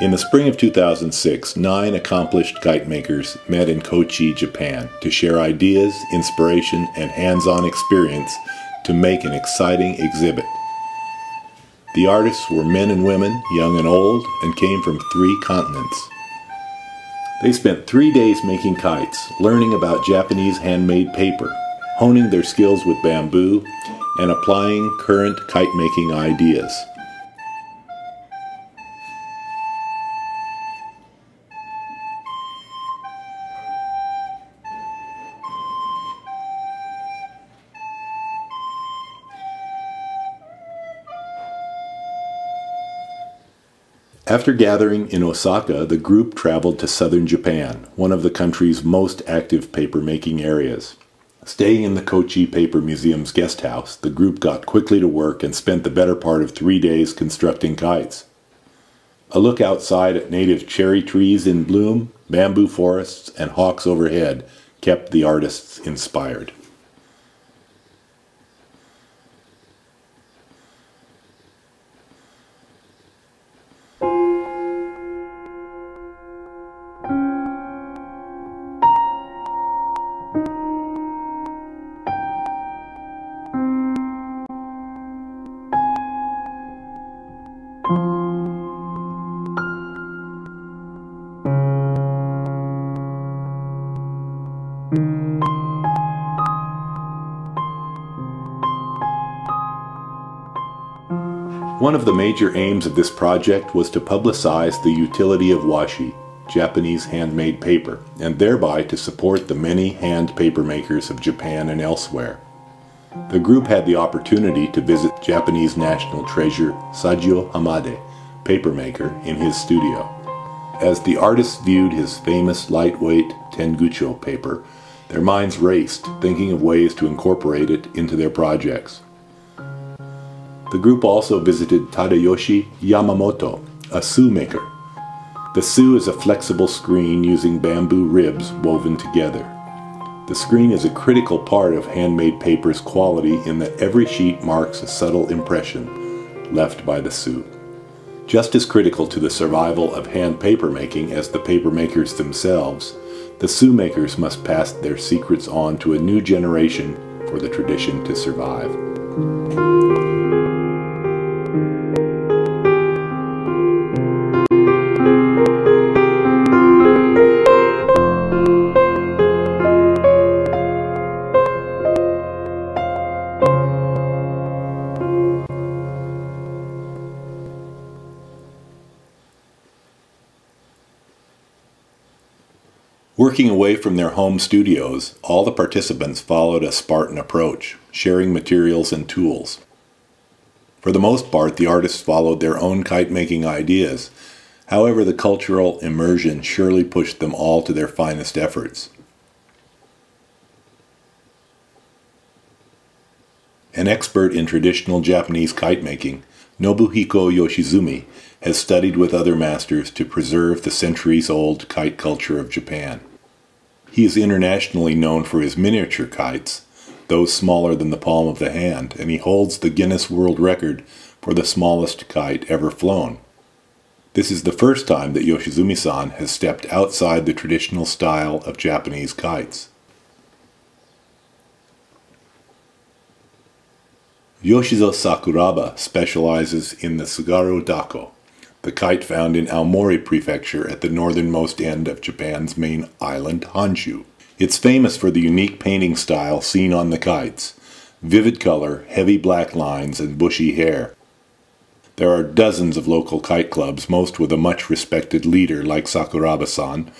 In the spring of 2006, nine accomplished kite makers met in Kochi, Japan to share ideas, inspiration, and hands on experience to make an exciting exhibit. The artists were men and women, young and old, and came from three continents. They spent three days making kites, learning about Japanese handmade paper, honing their skills with bamboo, and applying current kite making ideas. After gathering in Osaka, the group traveled to southern Japan, one of the country's most active paper-making areas. Staying in the Kochi Paper Museum's guest house, the group got quickly to work and spent the better part of three days constructing kites. A look outside at native cherry trees in bloom, bamboo forests, and hawks overhead kept the artists inspired. One of the major aims of this project was to publicize the utility of washi, Japanese handmade paper, and thereby to support the many hand paper makers of Japan and elsewhere. The group had the opportunity to visit Japanese national treasure Sachio Hamada, papermaker, in his studio. As the artists viewed his famous lightweight Tengujo paper, their minds raced, thinking of ways to incorporate it into their projects. The group also visited Tadayoshi Yamamoto, a su maker. The su is a flexible screen using bamboo ribs woven together. The screen is a critical part of handmade paper's quality in that every sheet marks a subtle impression left by the su. Just as critical to the survival of hand papermaking as the papermakers themselves, the su makers must pass their secrets on to a new generation for the tradition to survive. Working away from their home studios, all the participants followed a Spartan approach, sharing materials and tools. For the most part, the artists followed their own kite making ideas. However, the cultural immersion surely pushed them all to their finest efforts. An expert in traditional Japanese kite making, Nobuhiko Yoshizumi has studied with other masters to preserve the centuries-old kite culture of Japan. He is internationally known for his miniature kites, those smaller than the palm of the hand, and he holds the Guinness World Record for the smallest kite ever flown. This is the first time that Yoshizumi-san has stepped outside the traditional style of Japanese kites. Yoshizo Sakuraba specializes in the Tsugaru Dako, the kite found in Aomori Prefecture at the northernmost end of Japan's main island, Honshu. It's famous for the unique painting style seen on the kites vivid color, heavy black lines, and bushy hair. There are dozens of local kite clubs, most with a much respected leader like Sakuraba san,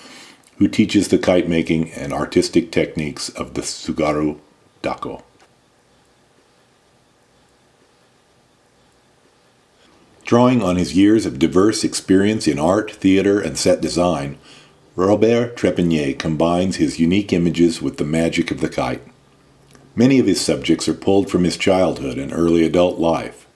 who teaches the kite making and artistic techniques of the Tsugaru Dako. Drawing on his years of diverse experience in art, theater, and set design, Robert Trepanier combines his unique images with the magic of the kite. Many of his subjects are pulled from his childhood and early adult life.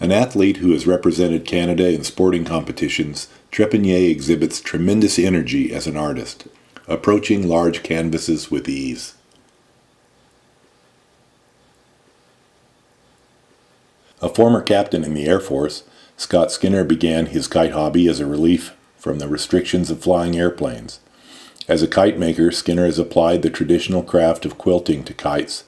An athlete who has represented Canada in sporting competitions, Trepanier exhibits tremendous energy as an artist, approaching large canvases with ease. A former captain in the Air Force, Scott Skinner began his kite hobby as a relief from the restrictions of flying airplanes. As a kite maker, Skinner has applied the traditional craft of quilting to kites.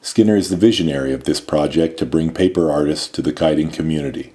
Skinner is the visionary of this project to bring paper artists to the kiting community.